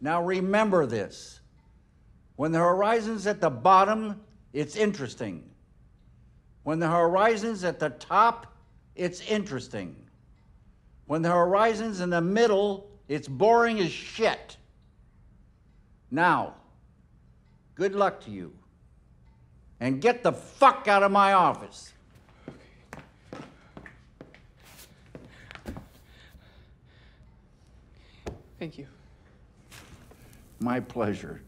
Now remember this. When the horizon's at the bottom, it's interesting. When the horizon's at the top, it's interesting. When the horizon's in the middle, it's boring as shit. Now, good luck to you. And get the fuck out of my office. Thank you. My pleasure.